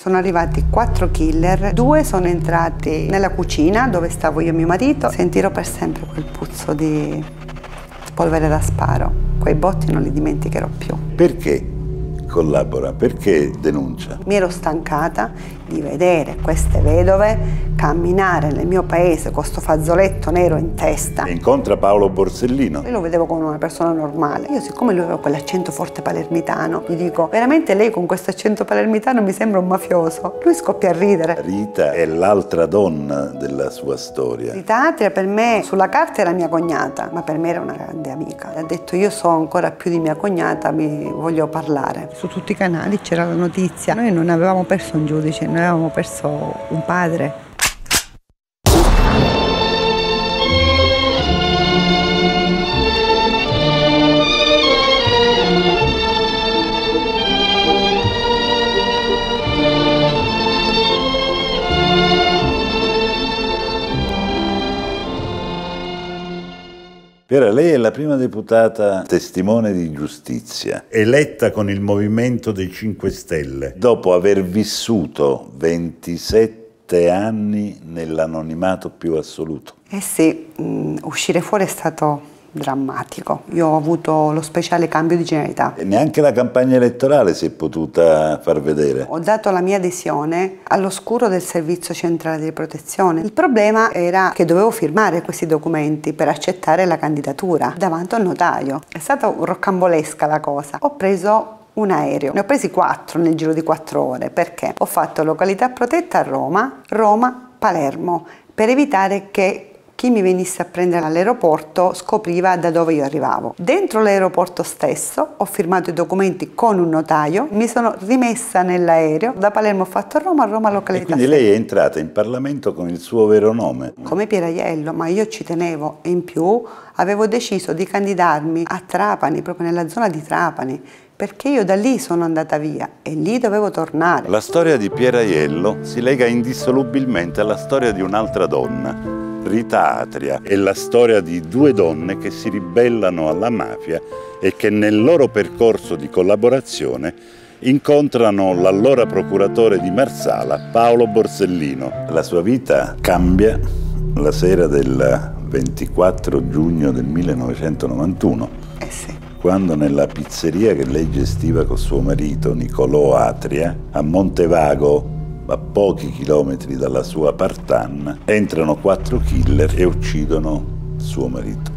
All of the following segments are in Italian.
Sono arrivati quattro killer, due sono entrati nella cucina dove stavo io e mio marito. Sentirò per sempre quel puzzo di polvere da sparo. Quei botti non li dimenticherò più. Perché collabora? Perché denuncia? Mi ero stancata di vedere queste vedove camminare nel mio paese con questo fazzoletto nero in testa. Incontra Paolo Borsellino. Io lo vedevo come una persona normale. Io siccome lui aveva quell'accento forte palermitano, gli dico, veramente lei con questo accento palermitano mi sembra un mafioso. Lui scoppia a ridere. Rita è l'altra donna della sua storia. Rita Atria per me sulla carta era mia cognata, ma per me era una grande amica. Ha detto io so ancora più di mia cognata, mi voglio parlare. Su tutti i canali c'era la notizia. Noi non avevamo perso un giudice, noi avevamo perso un padre. Piera, lei è la prima deputata testimone di giustizia, eletta con il Movimento dei 5 Stelle, dopo aver vissuto 27 anni nell'anonimato più assoluto. Eh sì, mh, uscire fuori è stato drammatico. Io ho avuto lo speciale cambio di generalità. E neanche la campagna elettorale si è potuta far vedere. Ho dato la mia adesione all'oscuro del Servizio Centrale di Protezione. Il problema era che dovevo firmare questi documenti per accettare la candidatura davanti al notaio. È stata roccambolesca la cosa. Ho preso un aereo. Ne ho presi quattro nel giro di quattro ore perché ho fatto località protetta a Roma, Roma, Palermo, per evitare che chi mi venisse a prendere all'aeroporto scopriva da dove io arrivavo. Dentro l'aeroporto stesso ho firmato i documenti con un notaio, mi sono rimessa nell'aereo, da Palermo ho fatto a Roma, a Roma località. E quindi lei è entrata in Parlamento con il suo vero nome? Come Pieraiello, ma io ci tenevo e in più avevo deciso di candidarmi a Trapani, proprio nella zona di Trapani, perché io da lì sono andata via e lì dovevo tornare. La storia di Pieraiello si lega indissolubilmente alla storia di un'altra donna, Rita Atria è la storia di due donne che si ribellano alla mafia e che nel loro percorso di collaborazione incontrano l'allora procuratore di Marsala, Paolo Borsellino. La sua vita cambia la sera del 24 giugno del 1991. Eh sì. Quando nella pizzeria che lei gestiva con suo marito Nicolò Atria a Montevago a pochi chilometri dalla sua partanna, entrano quattro killer e uccidono suo marito.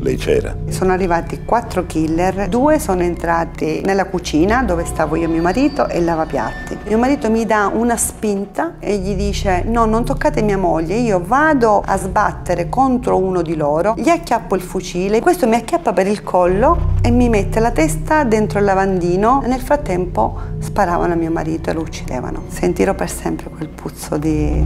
Lei c'era. Sono arrivati quattro killer, due sono entrati nella cucina dove stavo io e mio marito e lavapiatti. Mio marito mi dà una spinta e gli dice no non toccate mia moglie, io vado a sbattere contro uno di loro, gli acchiappo il fucile, questo mi acchiappa per il collo e mi mette la testa dentro il lavandino nel frattempo sparavano a mio marito e lo uccidevano. Sentirò per sempre quel puzzo di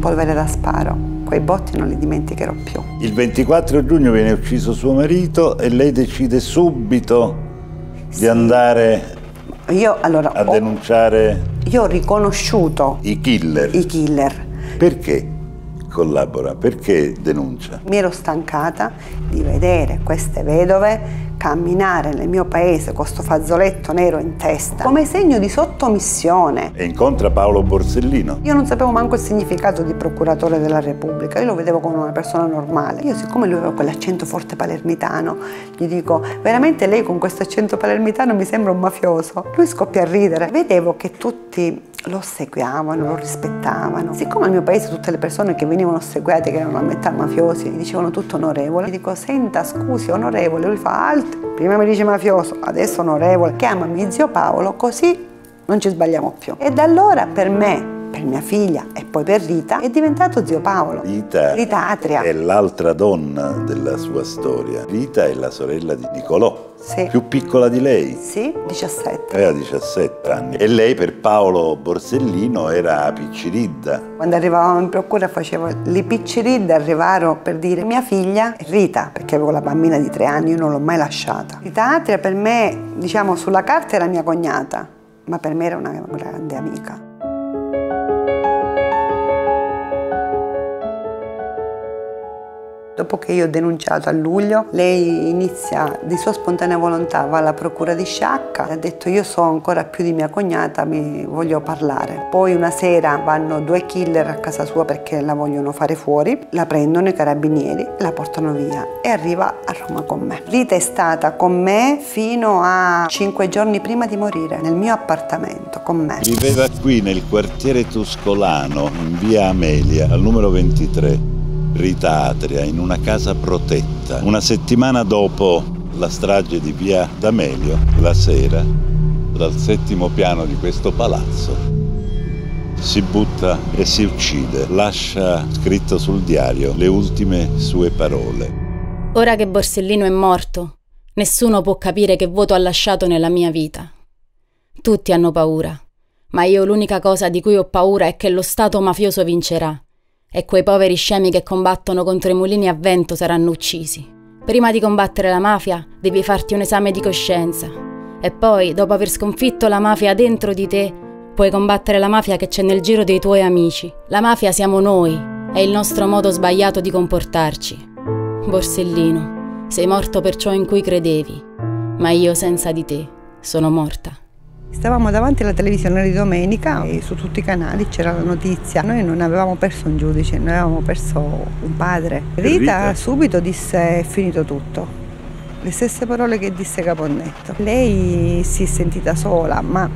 polvere da sparo quei botti non li dimenticherò più. Il 24 giugno viene ucciso suo marito e lei decide subito sì. di andare io, allora, a ho, denunciare io ho riconosciuto i killer. I killer. Perché collabora? Perché denuncia? Mi ero stancata di vedere queste vedove camminare nel mio paese con questo fazzoletto nero in testa come segno di sottomissione. E incontra Paolo Borsellino. Io non sapevo manco il significato di procuratore della Repubblica, io lo vedevo come una persona normale. Io siccome lui aveva quell'accento forte palermitano, gli dico, veramente lei con questo accento palermitano mi sembra un mafioso. Lui scoppia a ridere. Vedevo che tutti lo ossequiavano, lo rispettavano. Siccome al mio paese tutte le persone che venivano ossequiate, che erano a metà mafiosi, dicevano tutto onorevole, gli dico senta scusi onorevole, lui fa alt, prima mi dice mafioso, adesso onorevole, chiamami zio Paolo così non ci sbagliamo più. E da allora per me per mia figlia e poi per Rita, è diventato zio Paolo. Rita, Rita Atria. è l'altra donna della sua storia. Rita è la sorella di Nicolò. Sì. Più piccola di lei? Sì, 17. Aveva 17 anni. E lei per Paolo Borsellino era picciridda. Quando arrivavamo in procura facevo le picciridde, arrivarono per dire mia figlia è Rita, perché avevo la bambina di tre anni, io non l'ho mai lasciata. Rita Atria per me, diciamo, sulla carta era mia cognata, ma per me era una grande amica. Dopo che io ho denunciato a luglio, lei inizia di sua spontanea volontà, va alla procura di Sciacca, ha detto io so ancora più di mia cognata, mi voglio parlare. Poi una sera vanno due killer a casa sua perché la vogliono fare fuori, la prendono i carabinieri, la portano via e arriva a Roma con me. Rita è stata con me fino a cinque giorni prima di morire, nel mio appartamento con me. Viveva qui nel quartiere Tuscolano, in via Amelia, al numero 23, Rita Atria, in una casa protetta. Una settimana dopo la strage di via D'Amelio, la sera, dal settimo piano di questo palazzo, si butta e si uccide. Lascia scritto sul diario le ultime sue parole. Ora che Borsellino è morto, nessuno può capire che voto ha lasciato nella mia vita. Tutti hanno paura, ma io l'unica cosa di cui ho paura è che lo Stato mafioso vincerà e quei poveri scemi che combattono contro i mulini a vento saranno uccisi. Prima di combattere la mafia devi farti un esame di coscienza e poi, dopo aver sconfitto la mafia dentro di te, puoi combattere la mafia che c'è nel giro dei tuoi amici. La mafia siamo noi, è il nostro modo sbagliato di comportarci. Borsellino, sei morto per ciò in cui credevi, ma io senza di te sono morta. Stavamo davanti alla televisione di domenica e su tutti i canali c'era la notizia. Noi non avevamo perso un giudice, noi avevamo perso un padre. Rita, subito disse è finito tutto. Le stesse parole che disse Caponnetto. Lei si è sentita sola, ma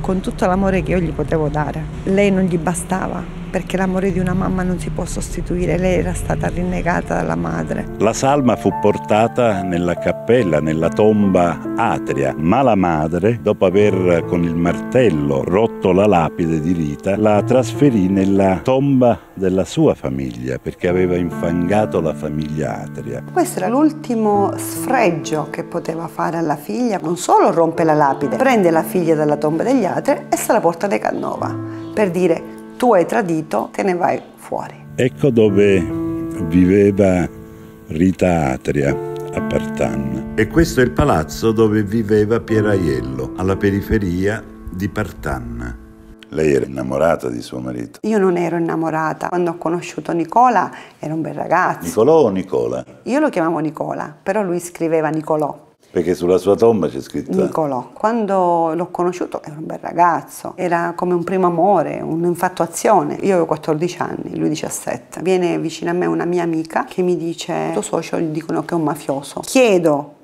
con tutto l'amore che io gli potevo dare. Lei non gli bastava perché l'amore di una mamma non si può sostituire, lei era stata rinnegata dalla madre. La salma fu portata nella cappella, nella tomba atria, ma la madre, dopo aver con il martello rotto la lapide di Rita, la trasferì nella tomba della sua famiglia perché aveva infangato la famiglia atria. Questo era l'ultimo sfregio che poteva fare alla figlia, non solo rompe la lapide, prende la figlia dalla tomba degli atri e se la porta a Canova per dire tu hai tradito, te ne vai fuori. Ecco dove viveva Rita Atria a Partanna. E questo è il palazzo dove viveva Pieraiello, alla periferia di Partanna. Lei era innamorata di suo marito? Io non ero innamorata. Quando ho conosciuto Nicola era un bel ragazzo. Nicolò o Nicola? Io lo chiamavo Nicola, però lui scriveva Nicolò. Perché sulla sua tomba c'è scritto... Nicolò. Quando l'ho conosciuto era un bel ragazzo, era come un primo amore, un'infatuazione. Io avevo 14 anni, lui 17. Viene vicino a me una mia amica che mi dice, tuo socio gli dicono che è un mafioso. Chiedo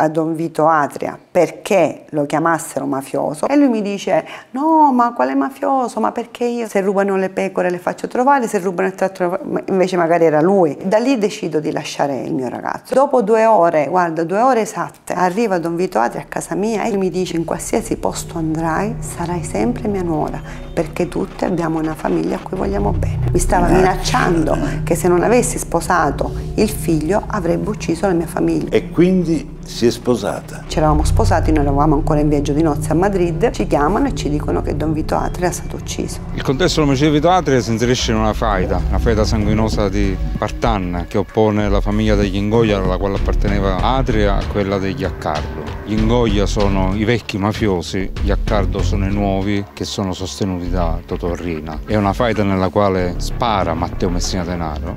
a Don Vito Atria perché lo chiamassero mafioso e lui mi dice no ma quale mafioso? Ma perché io? Se rubano le pecore le faccio trovare se rubano il tratto invece magari era lui. Da lì decido di lasciare il mio ragazzo. Dopo due ore guarda due ore esatte arriva Don Vito Atria a casa mia e mi dice in qualsiasi posto andrai sarai sempre mia nuora perché tutte abbiamo una famiglia a cui vogliamo bene. Mi stava minacciando che se non avessi sposato il figlio avrebbe ucciso la mia famiglia. E quindi si è sposata. Ci eravamo sposati, noi eravamo ancora in viaggio di nozze a Madrid, ci chiamano e ci dicono che Don Vito Atria è stato ucciso. Il contesto dell'omicidio di Vito Atria si inserisce in una faida, una faida sanguinosa di Partanna che oppone la famiglia degli Ingoia alla quale apparteneva Atria a quella degli Accardo. Gli Ingoia sono i vecchi mafiosi, gli Accardo sono i nuovi che sono sostenuti da Totò Rina. È una faida nella quale spara Matteo Messina Denaro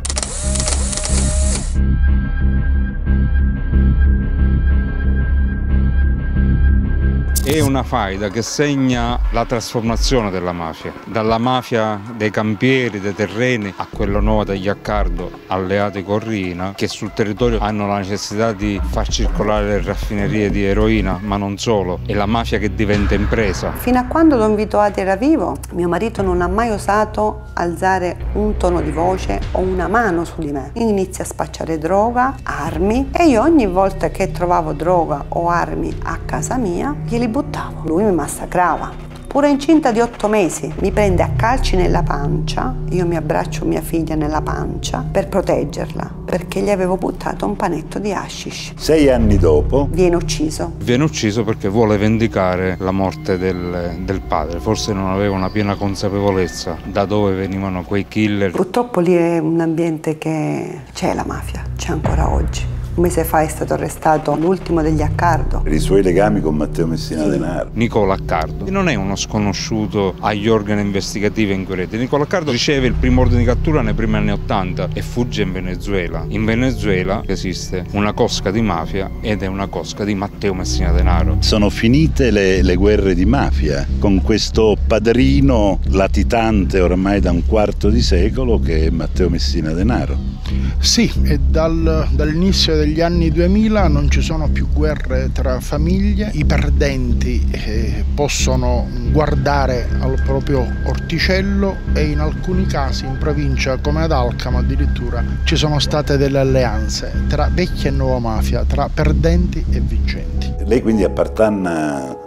è una faida che segna la trasformazione della mafia, dalla mafia dei campieri, dei terreni, a quella nuova degli Accardo, alleati con Rina, che sul territorio hanno la necessità di far circolare le raffinerie di eroina, ma non solo, è la mafia che diventa impresa. Fino a quando Don Vito Ati era vivo, mio marito non ha mai osato alzare un tono di voce o una mano su di me. Inizia a spacciare droga, armi e io ogni volta che trovavo droga o armi a casa mia, glieli buttavo. Lui mi massacrava. Pure incinta di otto mesi mi prende a calci nella pancia, io mi abbraccio mia figlia nella pancia per proteggerla, perché gli avevo buttato un panetto di hashish. Sei anni dopo viene ucciso. Viene ucciso perché vuole vendicare la morte del, del padre, forse non aveva una piena consapevolezza da dove venivano quei killer. Purtroppo lì è un ambiente che c'è la mafia, c'è ancora oggi. Un mese fa è stato arrestato l'ultimo degli Accardo. Per i suoi legami con Matteo Messina Denaro. Nicola Accardo non è uno sconosciuto agli organi investigativi e inquirenti. Nicola Accardo riceve il primo ordine di cattura nei primi anni Ottanta e fugge in Venezuela. In Venezuela esiste una cosca di mafia ed è una cosca di Matteo Messina Denaro. Sono finite le, le guerre di mafia con questo padrino latitante ormai da un quarto di secolo che è Matteo Messina Denaro. Sì, e dal, dall'inizio degli anni 2000 non ci sono più guerre tra famiglie, i perdenti eh, possono guardare al proprio orticello e in alcuni casi in provincia come ad Alcamo addirittura ci sono state delle alleanze tra vecchia e nuova mafia, tra perdenti e vincenti. Lei quindi a Partanna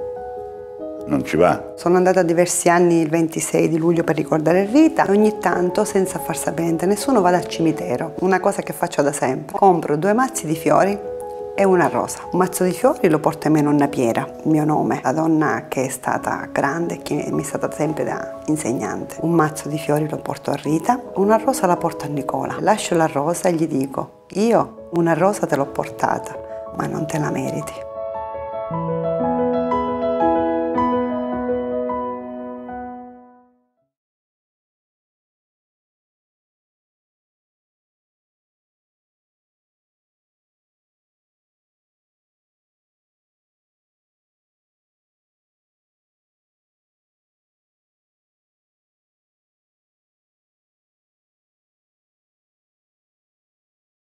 non ci va. Sono andata diversi anni il 26 di luglio per ricordare Rita e ogni tanto, senza far sapere nessuno, vado al cimitero. Una cosa che faccio da sempre. Compro due mazzi di fiori e una rosa. Un mazzo di fiori lo porta mia nonna Piera, il mio nome, la donna che è stata grande e che mi è stata sempre da insegnante. Un mazzo di fiori lo porto a Rita, una rosa la porto a Nicola. Lascio la rosa e gli dico, io una rosa te l'ho portata, ma non te la meriti.